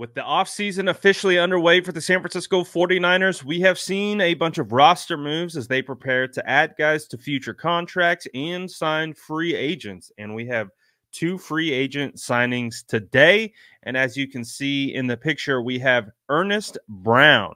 With the offseason officially underway for the San Francisco 49ers, we have seen a bunch of roster moves as they prepare to add guys to future contracts and sign free agents. And we have two free agent signings today. And as you can see in the picture, we have Ernest Brown,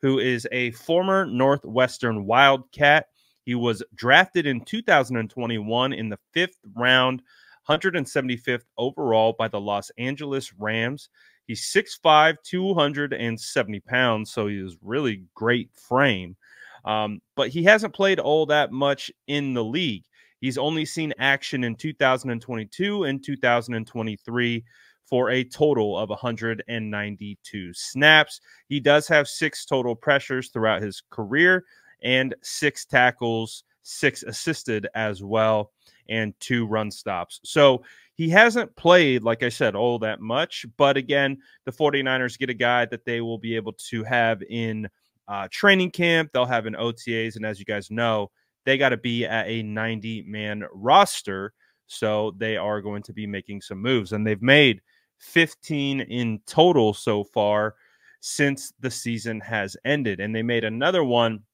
who is a former Northwestern Wildcat. He was drafted in 2021 in the fifth round, 175th overall by the Los Angeles Rams. He's 6'5, 270 pounds, so he is really great frame. Um, but he hasn't played all that much in the league. He's only seen action in 2022 and 2023 for a total of 192 snaps. He does have six total pressures throughout his career and six tackles, six assisted as well, and two run stops. So he hasn't played, like I said, all that much. But again, the 49ers get a guy that they will be able to have in uh, training camp. They'll have in OTAs. And as you guys know, they got to be at a 90 man roster. So they are going to be making some moves. And they've made 15 in total so far since the season has ended. And they made another one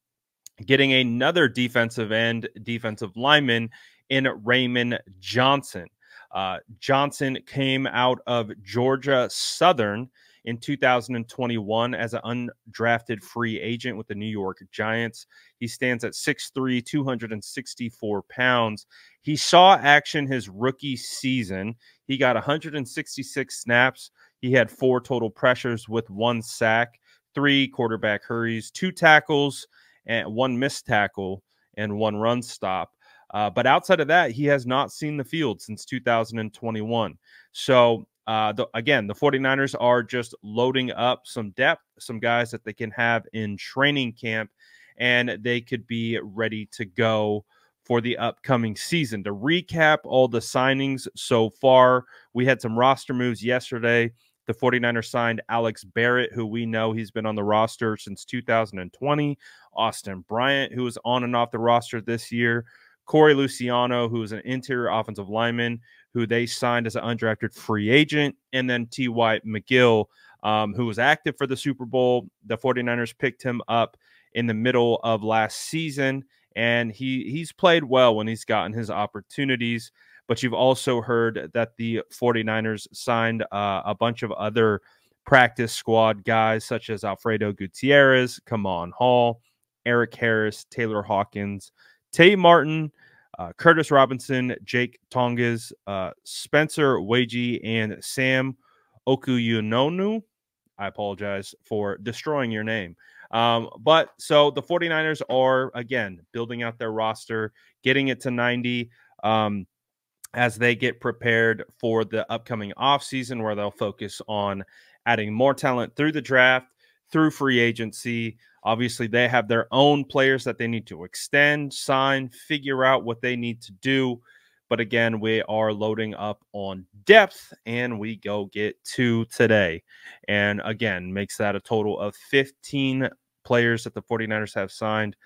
getting another defensive end, defensive lineman in Raymond Johnson. Uh, Johnson came out of Georgia Southern in 2021 as an undrafted free agent with the New York Giants. He stands at 6'3, 264 pounds. He saw action his rookie season. He got 166 snaps. He had four total pressures with one sack, three quarterback hurries, two tackles, and one missed tackle, and one run stop. Uh, but outside of that, he has not seen the field since 2021. So, uh, the, again, the 49ers are just loading up some depth, some guys that they can have in training camp, and they could be ready to go for the upcoming season. To recap all the signings so far, we had some roster moves yesterday. The 49ers signed Alex Barrett, who we know he's been on the roster since 2020. Austin Bryant, who was on and off the roster this year. Corey Luciano, who is an interior offensive lineman, who they signed as an undrafted free agent, and then T.Y. McGill, um, who was active for the Super Bowl. The 49ers picked him up in the middle of last season, and he he's played well when he's gotten his opportunities. But you've also heard that the 49ers signed uh, a bunch of other practice squad guys, such as Alfredo Gutierrez, Kemon Hall, Eric Harris, Taylor Hawkins, Tay Martin, uh, Curtis Robinson, Jake Tonges, uh, Spencer Waege, and Sam Okuyunonu. I apologize for destroying your name. Um, but so the 49ers are, again, building out their roster, getting it to 90 um, as they get prepared for the upcoming offseason where they'll focus on adding more talent through the draft, through free agency, Obviously, they have their own players that they need to extend, sign, figure out what they need to do. But again, we are loading up on depth and we go get two today. And again, makes that a total of 15 players that the 49ers have signed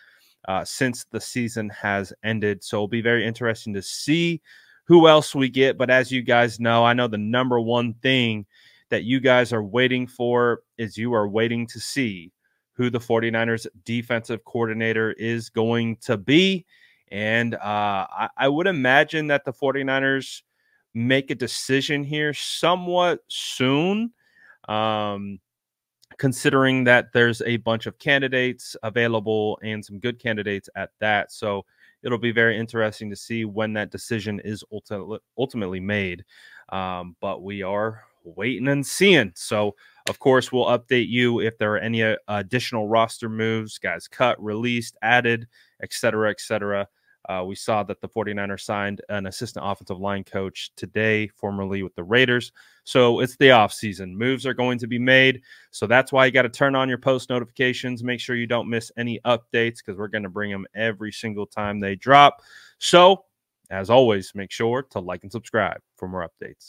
uh, since the season has ended. So it'll be very interesting to see who else we get. But as you guys know, I know the number one thing that you guys are waiting for is you are waiting to see who the 49ers defensive coordinator is going to be. And uh, I, I, would imagine that the 49ers make a decision here somewhat soon, um, considering that there's a bunch of candidates available and some good candidates at that. So it'll be very interesting to see when that decision is ultimately, ultimately made. Um, but we are waiting and seeing. So, of course, we'll update you if there are any uh, additional roster moves, guys cut, released, added, etc., etc. Uh, we saw that the 49ers signed an assistant offensive line coach today, formerly with the Raiders. So it's the offseason. Moves are going to be made. So that's why you got to turn on your post notifications. Make sure you don't miss any updates because we're going to bring them every single time they drop. So, as always, make sure to like and subscribe for more updates.